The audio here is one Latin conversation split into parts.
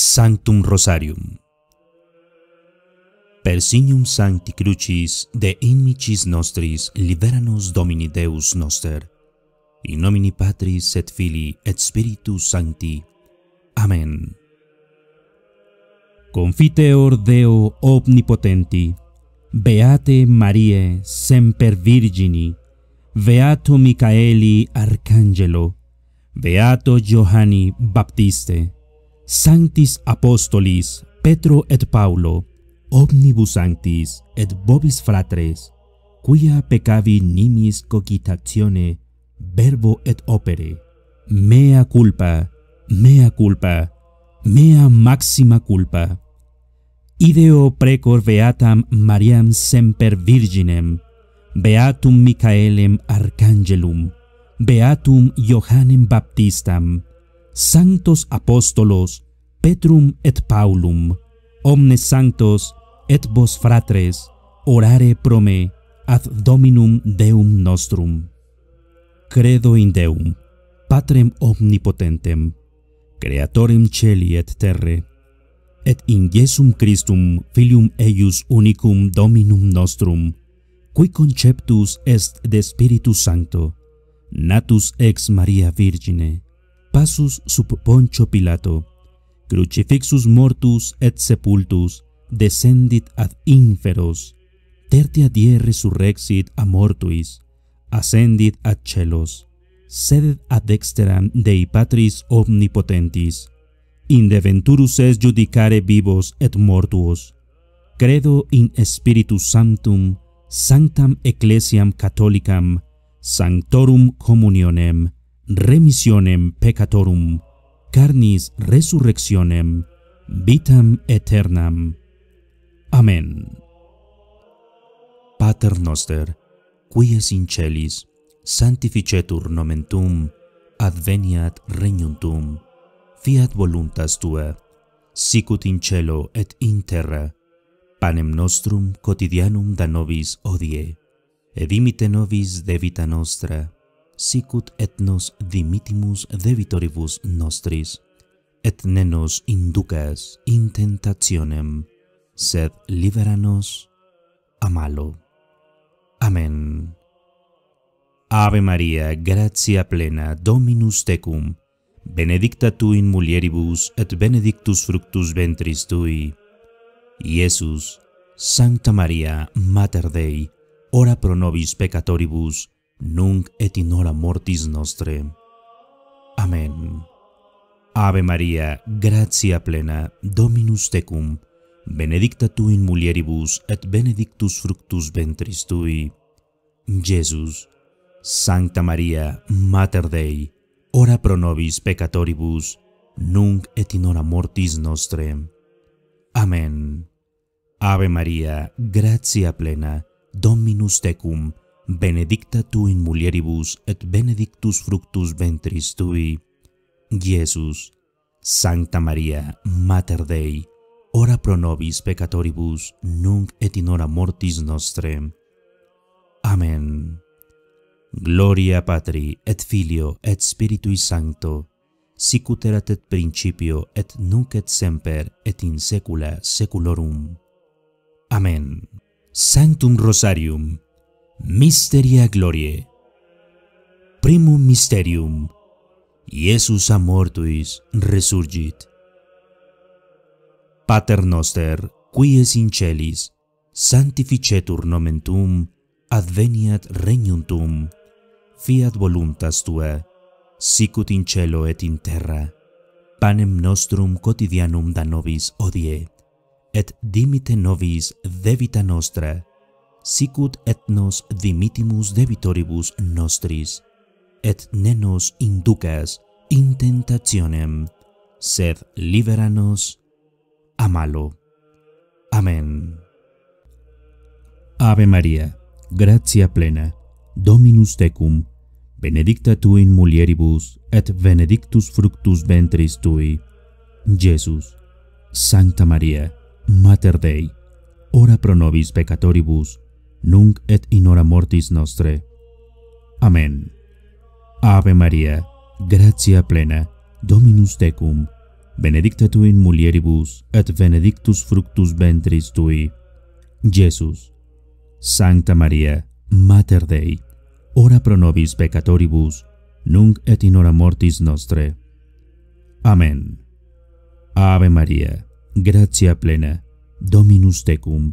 Sanctum Rosarium. Per signum sancti crucis de inmicis nostris liberanos Domini Deus noster. In nomine Patris et Filii et Spiritus Sancti. Amen. Confiteor Deo omnipotenti, Beate Mariae semper Virgini, Beato Michaeli Arcangelo, Beato Johanni Baptiste, sanctis apostolis Petro et Paulo omnibus sanctis et vobis fratres quia peccavi nimis cogitatione verbo et opere. Mea culpa mea culpa mea maxima culpa. Ideo precor beatam Mariam semper virginem beatum Michaelem arcangelum beatum Johannem Baptistam sanctos apostolos Petrum et Paulum, omnes sanctos et vos fratres, orare pro me ad Dominum Deum nostrum. Credo in Deum, Patrem omnipotentem, creatorem celi et terre, et in Iesum Christum filium eius unicum Dominum nostrum, qui conceptus est de Spiritu Sancto, natus ex Maria Virgine, passus sub Poncio Pilato, crucifixus mortus et sepultus, descendit ad inferos, tertia die resurrexit a mortuis, ascendit ad celos, sedet ad dexteram Dei Patris omnipotentis, inde venturus es judicare vivos et mortuos. Credo in Spiritus Sanctum, Sanctam Ecclesiam Catholicam, Sanctorum Communionem, remissionem peccatorum, carnis resurrectionem, vitam aeternam. Amen. Pater noster, qui es in celis, sanctificetur nomen tuum, adveniat regnum tuum, fiat voluntas tua, sicut in cielo et in terra, panem nostrum quotidianum da nobis odie, et dimite nobis debita nostra, sicut et nos dimitimus debitoribus nostris, et ne nos inducas in tentationem, sed libera nos a malo. Amen. Ave Maria, gratia plena, Dominus tecum, benedicta tu in mulieribus et benedictus fructus ventris tui. Iesus, Sancta Maria, Mater Dei, ora pro nobis peccatoribus, nunc et in hora mortis nostre. Amen. Ave Maria, gratia plena, Dominus tecum, benedicta tu in mulieribus et benedictus fructus ventris tui. Jesus, Sancta Maria, Mater Dei, ora pro nobis peccatoribus, nunc et in hora mortis nostre. Amen. Ave Maria, gratia plena, Dominus tecum, benedicta tu in mulieribus et benedictus fructus ventris tui. Iesus, Sancta Maria, Mater Dei, ora pro nobis peccatoribus, nunc et in hora mortis nostre. Amen. Gloria Patri, et Filio, et Spiritui Sancto, sicut erat et principio, et nunc et semper, et in saecula saeculorum. Amen. Sanctum Rosarium, Misteria Gloriae Primum Mysterium Iesus a mortuis resurgit Pater noster, qui es in celis, sanctificetur nomen tuum, adveniat regnum tuum, fiat voluntas tua, sicut in cielo et in terra. Panem nostrum quotidianum da nobis odie, et dimite nobis debita nostra, sicut et nos dimitimus debitoribus nostris, et ne nos inducas in tentationem, sed libera nos a malo. Amen. Ave Maria, gratia plena, Dominus tecum, benedicta tu in mulieribus, et benedictus fructus ventris tui. Jesus, Sancta Maria, Mater Dei, ora pro nobis peccatoribus, nunc et in hora mortis nostre. Amen. Ave Maria, gratia plena, Dominus tecum, benedicta tu in mulieribus, et benedictus fructus ventris tui. Jesus, Sancta Maria, Mater Dei, ora pro nobis peccatoribus, nunc et in hora mortis nostre. Amen. Ave Maria, gratia plena, Dominus tecum,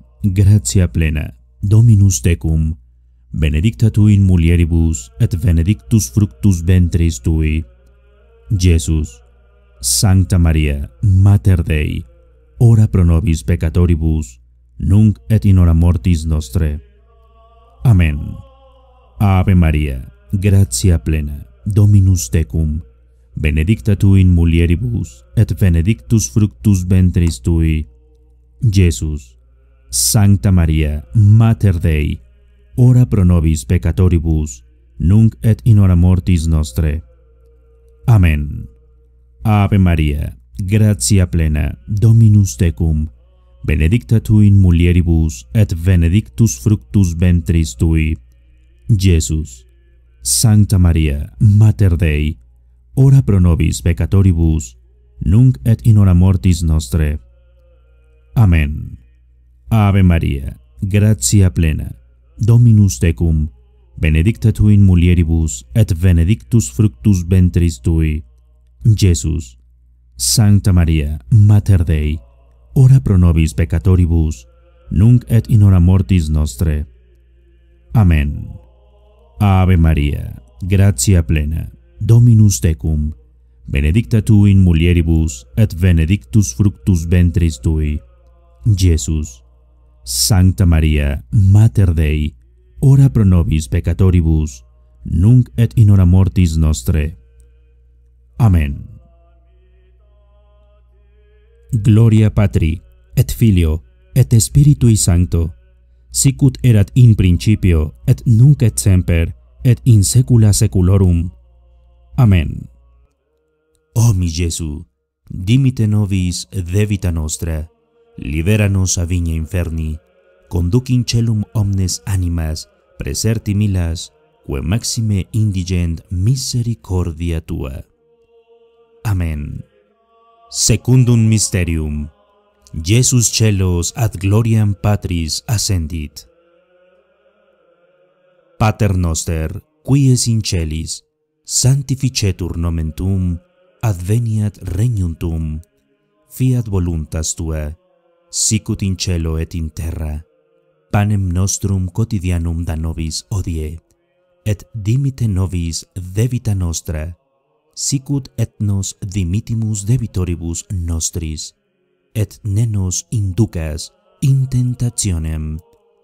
gratia plena, Dominus tecum, benedicta tu in mulieribus, et benedictus fructus ventris tui. Iesus, Sancta Maria, Mater Dei, ora pro nobis peccatoribus, nunc et in hora mortis nostre. Amen. Ave Maria, gratia plena, Dominus tecum, benedicta tu in mulieribus, et benedictus fructus ventris tui. Iesus, Sancta Maria, Mater Dei, ora pro nobis peccatoribus, nunc et in hora mortis nostre. Amen. Ave Maria, gratia plena, Dominus tecum, benedicta tu in mulieribus et benedictus fructus ventris tui. Jesus, Sancta Maria, Mater Dei, ora pro nobis peccatoribus, nunc et in hora mortis nostre. Amen. Ave Maria, gratia plena, Dominus tecum, benedicta tu in mulieribus, et benedictus fructus ventris tui, Iesus, Sancta Maria, Mater Dei, ora pro nobis peccatoribus, nunc et in hora mortis nostre. Amen. Ave Maria, gratia plena, Dominus tecum, benedicta tu in mulieribus, et benedictus fructus ventris tui, Iesus. Sancta Maria, Mater Dei, ora pro nobis peccatoribus, nunc et in hora mortis nostre. Amen. Gloria Patri, et Filio, et Spiritui Sancto, sicut erat in principio, et nunc et semper, et in saecula saeculorum. Amen. O mi Jesu, dimite nobis debita nostra, libera nos a vigne inferni, conduc in celum omnes animas, preserti milas, que maxime indigent misericordia tua. Amen. Secundum mysterium. Jesus celos ad gloriam Patris ascendit. Pater noster, qui es in celis, sanctificetur nomen tuum, adveniat regnum tuum, fiat voluntas tua, sicut in cielo et in terra, panem nostrum quotidianum da nobis odie, et dimite nobis debita nostra, sicut et nos dimitimus debitoribus nostris, et ne nos inducas in tentationem,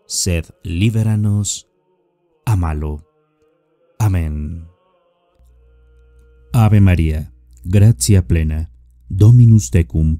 sed libera nos a malo. Amen. Ave Maria, gratia plena, Dominus tecum,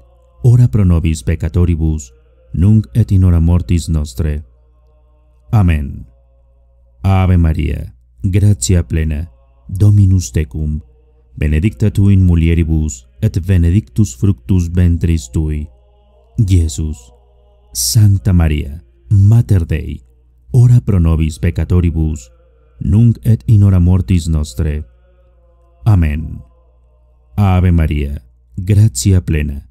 ora pro nobis peccatoribus, nunc et in hora mortis nostre. Amen. Ave Maria, gratia plena, Dominus tecum, benedicta tu in mulieribus, et benedictus fructus ventris tui. Iesus, Sancta Maria, Mater Dei, ora pro nobis peccatoribus, nunc et in hora mortis nostre. Amen. Ave Maria, gratia plena,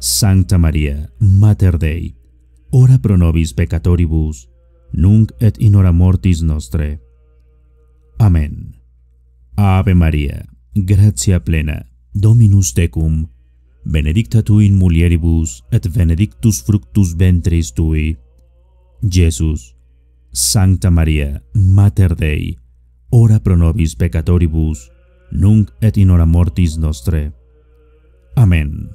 Sancta Maria, Mater Dei, ora pro nobis peccatoribus, nunc et in hora mortis nostre. Amen. Ave Maria, gratia plena, Dominus tecum, benedicta tu in mulieribus et benedictus fructus ventris tui. Jesus, Sancta Maria, Mater Dei, ora pro nobis peccatoribus, nunc et in hora mortis nostre. Amen.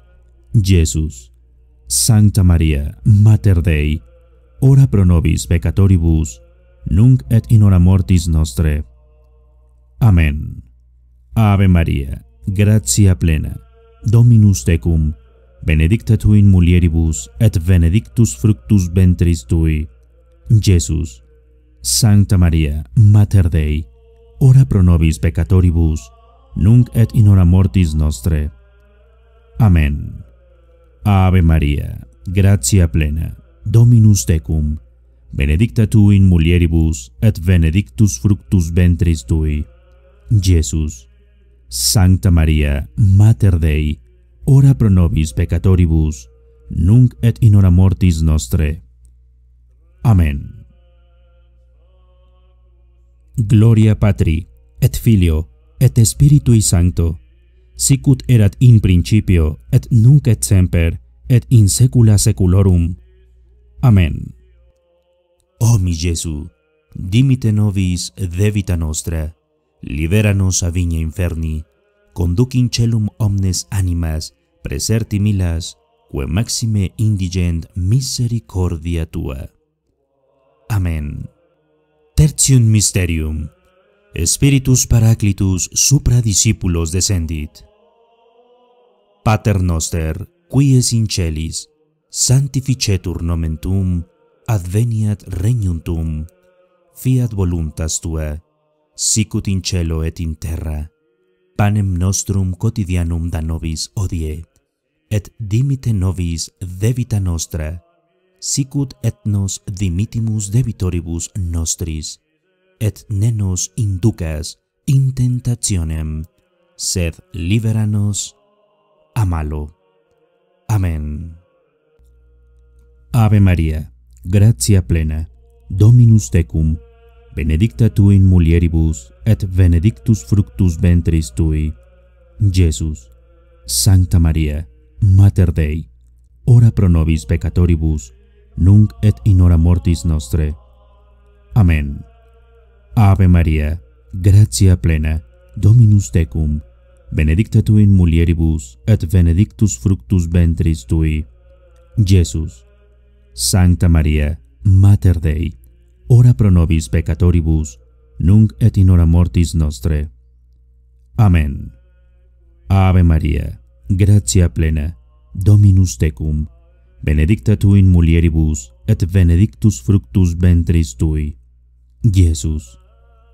Jesus. Sancta Maria, Mater Dei, ora pro nobis peccatoribus, nunc et in hora mortis nostre. Amen. Ave Maria, gratia plena, Dominus tecum, benedicta tu in mulieribus et benedictus fructus ventris tui. Jesus. Sancta Maria, Mater Dei, ora pro nobis peccatoribus, nunc et in hora mortis nostre. Amen. Ave Maria, gratia plena, Dominus tecum, benedicta tu in mulieribus, et benedictus fructus ventris tui, Iesus. Sancta Maria, Mater Dei, ora pro nobis peccatoribus, nunc et in hora mortis nostre. Amen. Gloria Patri, et Filio, et Spiritui Sancto, sicut erat in principio et nunc et semper et in saecula saeculorum. Amen. O mi Jesu, dimite nobis de vita nostra, libera nos a vigna inferni, conduc in celum omnes animas, preserti milas, quae maxime indigent misericordia tua. Amen. Tertium mysterium. Spiritus Paraclitus supra discipulos descendit. Pater noster, qui es in celis, sanctificetur nomen tuum, adveniat regnum tuum, fiat voluntas tua, sicut in cielo et in terra. Panem nostrum quotidianum da nobis odie, et dimite nobis debita nostra, sicut et nos dimitimus debitoribus nostris, et ne nos inducas in tentationem, sed liberanos a malo. Amen. Ave Maria, gratia plena, Dominus tecum, benedicta tu in mulieribus et benedictus fructus ventris tui. Jesus, Sancta Maria, Mater Dei, ora pro nobis peccatoribus, nunc et in hora mortis nostre. Amen. Ave Maria, gratia plena, Dominus tecum, benedicta tu in mulieribus, et benedictus fructus ventris tui. Jesus, Sancta Maria, Mater Dei, ora pro nobis peccatoribus, nunc et in hora mortis nostre. Amen. Ave Maria, gratia plena, Dominus tecum, benedicta tu in mulieribus, et benedictus fructus ventris tui. Jesus,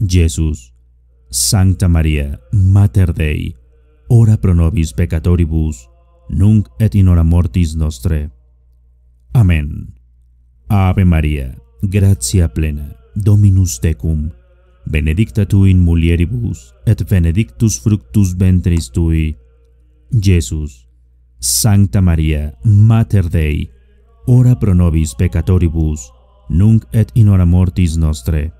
Jesus, Sancta Maria, Mater Dei, ora pro nobis peccatoribus, nunc et in hora mortis nostre. Amen. Ave Maria, gratia plena, Dominus tecum, benedicta tu in mulieribus, et benedictus fructus ventris tui. Jesus, Sancta Maria, Mater Dei, ora pro nobis peccatoribus, nunc et in hora mortis nostre.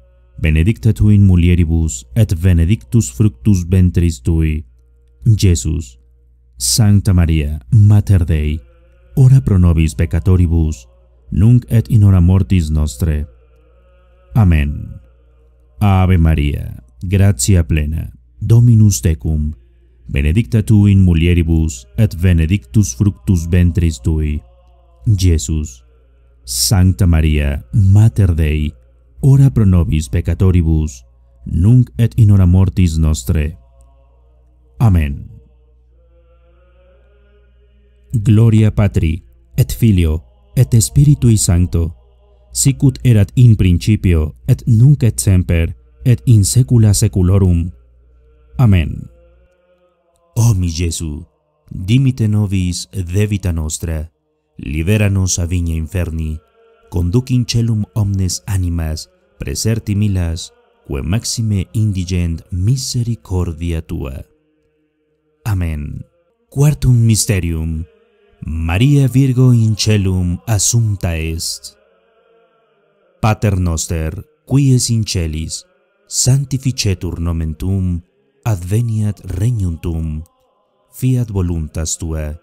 benedicta tu in mulieribus, et benedictus fructus ventris tui. Jesus, Sancta Maria, Mater Dei, ora pro nobis peccatoribus, nunc et in hora mortis nostre. Amen. Ave Maria, gratia plena, Dominus tecum, benedicta tu in mulieribus, et benedictus fructus ventris tui. Jesus, Sancta Maria, Mater Dei, ora pro nobis peccatoribus, nunc et in hora mortis nostre. Amen. Gloria Patri, et Filio, et Spiritui Sancto, sicut erat in principio, et nunc et semper, et in saecula saeculorum. Amen. O mi Jesu, dimite nobis debita nostra, libera nos a vigne inferni, conducin celum omnes animas, preserti milas, que maxime indigent misericordia tua. Amen. Quartum mysterium. Maria Virgo in celum assumpta est. Pater noster, qui es in celis, sanctificetur nomen tuum, adveniat regnum tuum, fiat voluntas tua,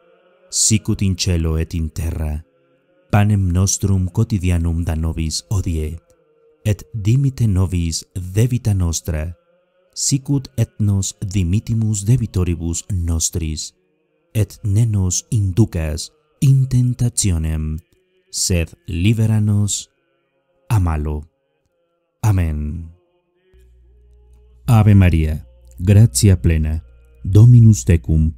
sicut in cielo et in terra panem nostrum quotidianum da nobis odie, et dimite nobis debita nostra, sicut et nos dimitimus debitoribus nostris, et ne nos inducas in tentationem, sed libera nos a malo. Amen. Ave Maria, gratia plena, Dominus tecum,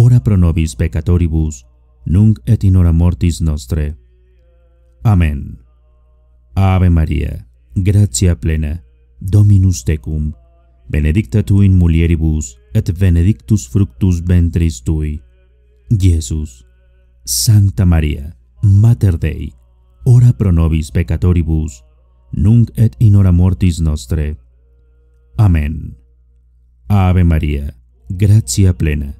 ora pro nobis peccatoribus, nunc et in hora mortis nostre. Amen. Ave Maria, gratia plena, Dominus tecum, benedicta tu in mulieribus, et benedictus fructus ventris tui. Iesus, Sancta Maria, Mater Dei, ora pro nobis peccatoribus, nunc et in hora mortis nostre. Amen. Ave Maria, gratia plena,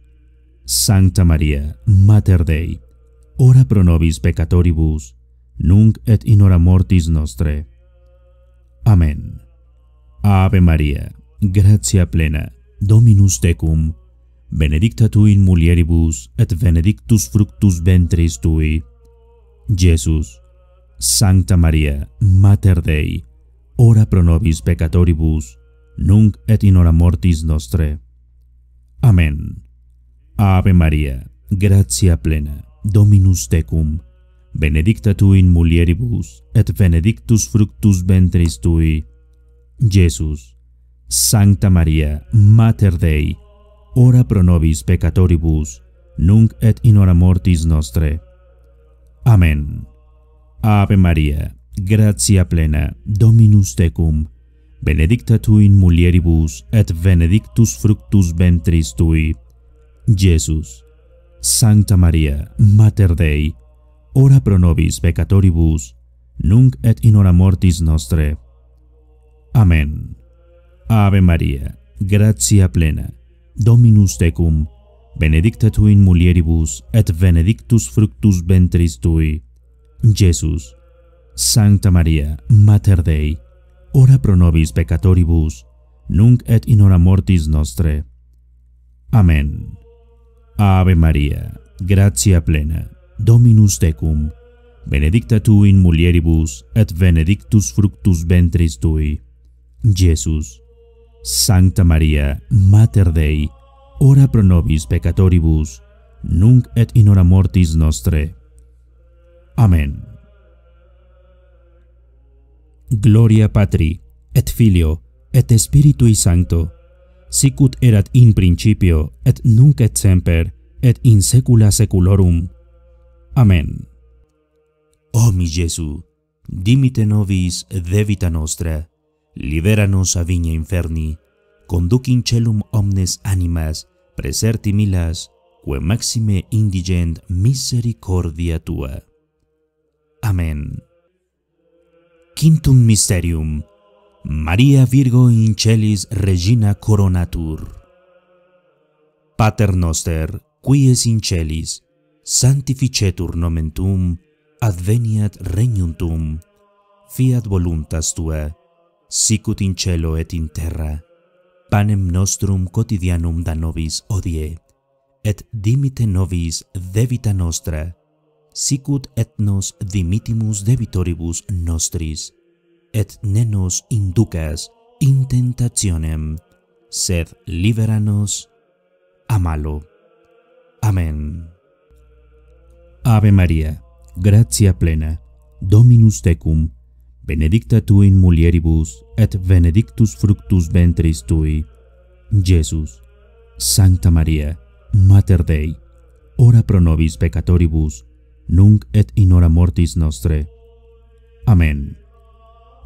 Sancta Maria, Mater Dei, ora pro nobis peccatoribus, nunc et in hora mortis nostre. Amen. Ave Maria, gratia plena, Dominus tecum, benedicta tu in mulieribus et benedictus fructus ventris tui. Jesus, Sancta Maria, Mater Dei, ora pro nobis peccatoribus, nunc et in hora mortis nostre. Amen. Ave Maria, gratia plena, Dominus tecum, benedicta tu in mulieribus, et benedictus fructus ventris tui, Jesus. Sancta Maria, Mater Dei, ora pro nobis peccatoribus, nunc et in hora mortis nostre. Amen. Ave Maria, gratia plena, Dominus tecum, benedicta tu in mulieribus, et benedictus fructus ventris tui, Iesus. Sancta Maria, Mater Dei, ora pro nobis peccatoribus, nunc et in hora mortis nostre. Amen. Ave Maria, gratia plena, Dominus tecum, benedicta tu in mulieribus et benedictus fructus ventris tui. Jesus, Sancta Maria, Mater Dei, ora pro nobis peccatoribus, nunc et in hora mortis nostre. Amen. Ave Maria, gratia plena, Dominus tecum, benedicta tu in mulieribus, et benedictus fructus ventris tui. Jesus, Sancta Maria, Mater Dei, ora pro nobis peccatoribus, nunc et in hora mortis nostre. Amen. Gloria Patri, et Filio, et Spiritui Sancto, sicut erat in principio, et nunc et semper, et in saecula saeculorum. Amen. O mi Jesu, dimite nobis de vita nostra, libera nos a viña inferni, conduc in celum omnes animas, preserti milas, que maxime indigent misericordia tua. Amen. Quintum mysterium. Maria Virgo in celis regina coronatur. Pater noster, quies in celis, sanctificetur nomen tuum, adveniat regnum tuum, fiat voluntas tua, sicut in cielo et in terra, panem nostrum quotidianum da nobis odie, et dimite nobis debita nostra, sicut et nos dimitimus debitoribus nostris, et ne nos inducas in tentationem, sed liberanos a malo. Amen. Ave Maria, gratia plena, Dominus tecum, benedicta tu in mulieribus et benedictus fructus ventris tui. Jesus, Sancta Maria, Mater Dei, ora pro nobis peccatoribus, nunc et in hora mortis nostre. Amen.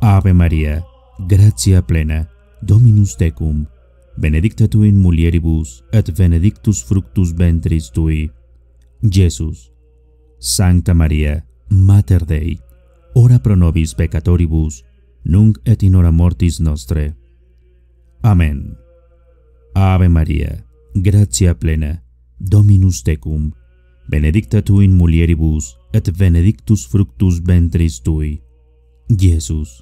Ave Maria, gratia plena, Dominus tecum, benedicta tu in mulieribus et benedictus fructus ventris tui. Jesus, Sancta Maria, Mater Dei, ora pro nobis peccatoribus, nunc et in hora mortis nostre. Amen. Ave Maria, gratia plena, Dominus tecum, benedicta tu in mulieribus et benedictus fructus ventris tui. Jesus,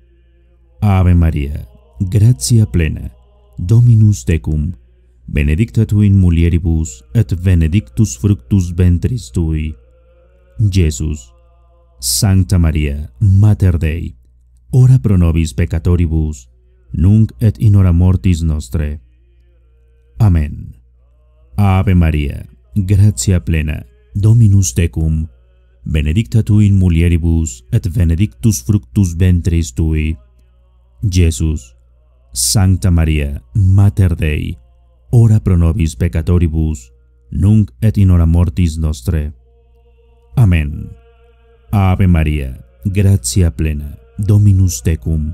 Ave Maria, gratia plena, Dominus tecum, benedicta tu in mulieribus et benedictus fructus ventris tui. Jesus, Sancta Maria, Mater Dei, ora pro nobis peccatoribus, nunc et in hora mortis nostre. Amen. Ave Maria, gratia plena, Dominus tecum, benedicta tu in mulieribus et benedictus fructus ventris tui. Jesus, Sancta Maria, Mater Dei, ora pro nobis peccatoribus, nunc et in hora mortis nostre. Amen. Ave Maria, gratia plena, Dominus tecum,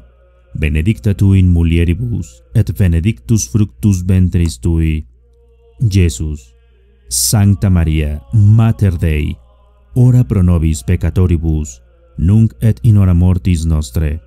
benedicta tu in mulieribus, et benedictus fructus ventris tui. Jesus, Sancta Maria, Mater Dei, ora pro nobis peccatoribus, nunc et in hora mortis nostre.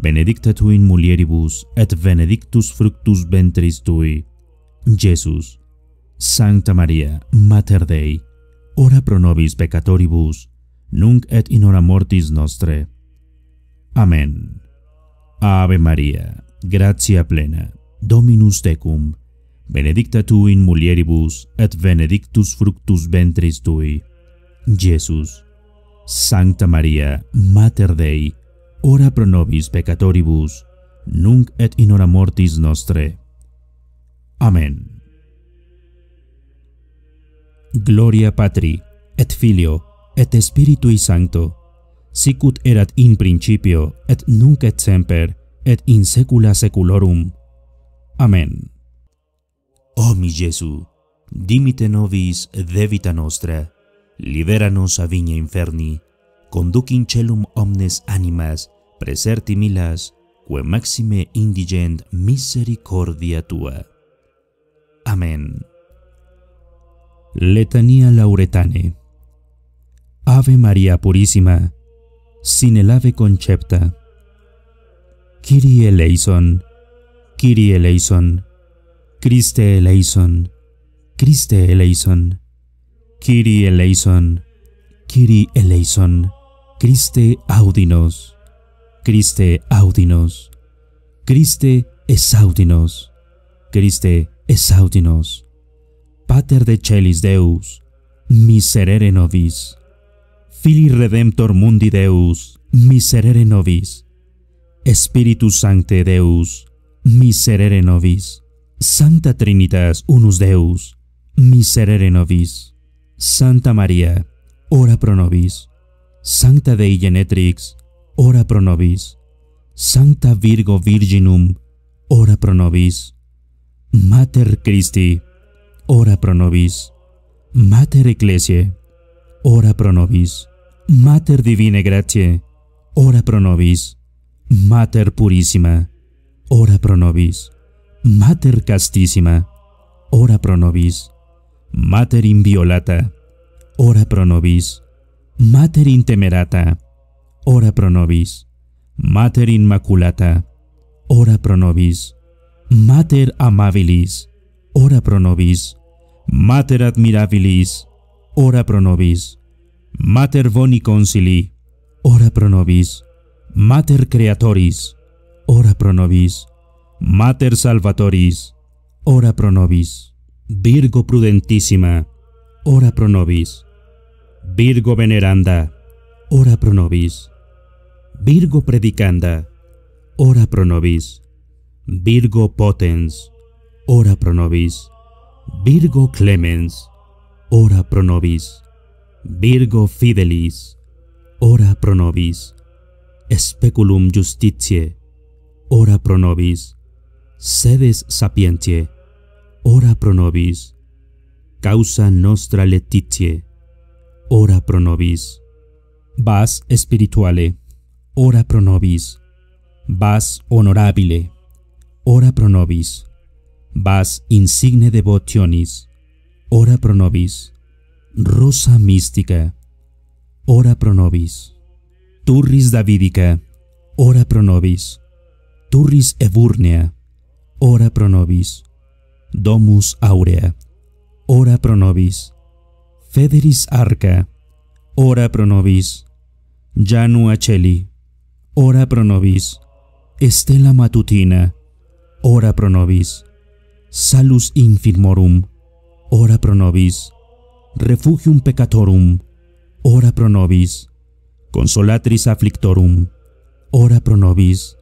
benedicta tu in mulieribus, et benedictus fructus ventris tui, Jesus. Sancta Maria, Mater Dei, ora pro nobis peccatoribus, nunc et in hora mortis nostre. Amen. Ave Maria, gratia plena, Dominus tecum, benedicta tu in mulieribus, et benedictus fructus ventris tui, Jesus. Sancta Maria, Mater Dei, ora pro nobis peccatoribus, nunc et in hora mortis nostre. Amen. Gloria Patri, et Filio, et Spiritui Sancto, sicut erat in principio, et nunc et semper, et in saecula saeculorum. Amen. O mi Jesu, dimite nobis debita nostra, libera nos a vigne inferni, conduc in celum omnes animas, preserti milas, que maxime indigent misericordia tua. Amen. Letania Lauretane Ave Maria Purissima, sine lave concepta. Kyrie eleison, Kyrie eleison, Christe eleison, Christe eleison, Kyrie eleison, Kyrie eleison, Christe audinos, Christe audinos, Christe esaudinos, Christe esaudinos. Pater de celis Deus, miserere nobis. Fili redemptor mundi Deus, miserere nobis. Spiritus Sancte Deus, miserere nobis. Sancta Trinitas unus Deus, miserere nobis. Santa Maria, ora pro nobis. Sancta Dei Genetrix, ora pro nobis. Sancta Virgo Virginum, ora pro nobis. Mater Christi, ora pro nobis. Mater Ecclesiae, ora pro nobis. Mater Divine Gratiae, ora pro nobis. Mater Purissima, ora pro nobis. Mater Castissima, ora pro nobis. Mater inviolata, ora pro nobis. Mater intemerata, ora pro nobis. Mater immaculata, ora pro nobis. Mater amabilis, ora pro nobis. Mater admirabilis, ora pro nobis. Mater boni consili, ora pro nobis. Mater creatoris, ora pro nobis. Mater salvatoris, ora pro nobis. Virgo prudentissima, ora pro nobis. Virgo veneranda, ora pro nobis. Virgo predicanda, ora pro nobis. Virgo potens, ora pro nobis. Virgo clemens, ora pro nobis. Virgo fidelis, ora pro nobis. Speculum justitiae, ora pro nobis. Sedes sapientiae, ora pro nobis. Causa nostra letitie, ora pro nobis. Vas spirituale, ora pro nobis. Vas honorabile, ora pro nobis. Vas insigne devotionis, ora pro nobis. Rosa mística, ora pro nobis. Turris Davidica, ora pro nobis. Turris Evurnea, ora pro nobis. Domus Aurea, ora pro nobis. Federis Arca, ora pro nobis. Janu Aceli, ora pro nobis. Estela Matutina, ora pro nobis. Salus Infirmorum, ora pro nobis. Refugium Peccatorum, ora pro nobis. Consolatris Afflictorum, ora pro nobis.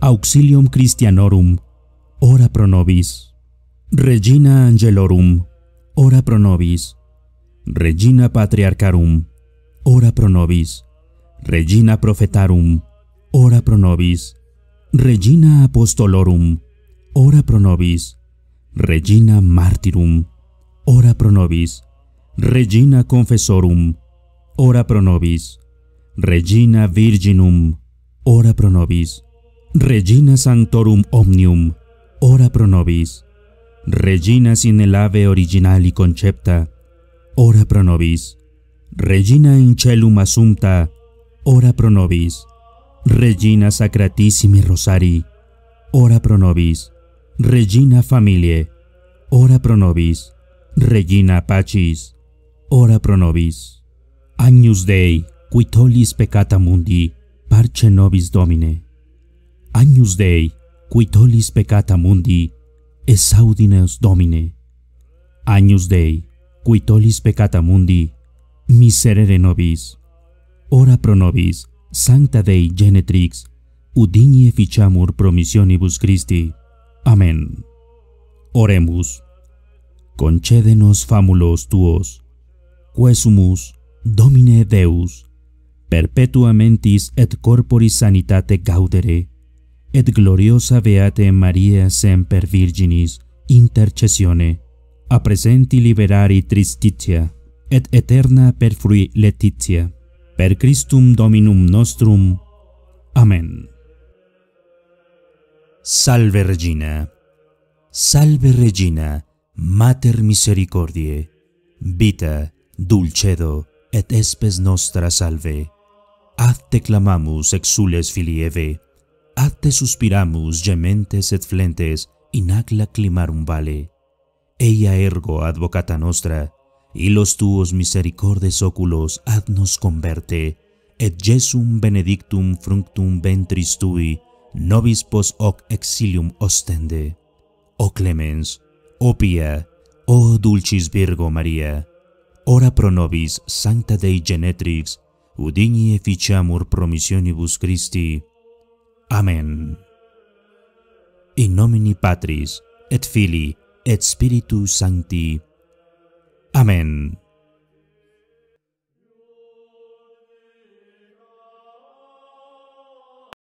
Auxilium Christianorum, ora pro nobis. Regina Angelorum, ora pro nobis. Regina Patriarcharum, ora pro nobis. Regina Prophetarum, ora pro nobis. Regina Apostolorum, ora pro nobis. Regina Martyrum, ora pro nobis. Regina Confessorum, ora pro nobis. Regina Virginum, ora pro nobis. Regina Sanctorum Omnium, ora pro nobis. Regina sine lave originali concepta, ora pro nobis. Regina in celum assumpta, ora pro nobis. Regina sacratissimi rosari, ora pro nobis. Regina familie, ora pro nobis. Regina pacis, ora pro nobis. Agnus Dei, qui tollis peccata mundi, parce nobis Domine. Agnus Dei, qui tollis peccata mundi, esaudineus Domine. Agnus Dei, qui tollis peccata mundi, miserere nobis. Ora pro nobis, Sancta Dei Genetrix, udini efficiamur promissionibus Christi. Amen. Oremus. Concedenos famulos tuos, quesumus, Domine Deus, perpetua mentis et corporis sanitate gaudere, et gloriosa beate Maria semper Virginis intercessione, a presenti liberari tristitia, et eterna perfrui letitia, per Christum Dominum nostrum. Amen. Salve Regina, salve Regina, Mater Misericordiae, vita, dulcedo, et espes nostra salve. Ad te clamamus exules filieve, ad te suspiramus gementes et flentes in acla climarum vale Eia ergo advocata nostra, los tuos misericordes oculos ad nos converte, et Jesum benedictum frunctum ventris tui, nobis pos hoc exilium ostende. O clemens, o pia, o dulcis Virgo Maria, ora pro nobis sancta Dei genetrix, udini efficiamur promissionibus Christi. Amen. In nomine Patris et Filii Spiritus Sancti. Amen.